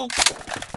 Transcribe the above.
Oh.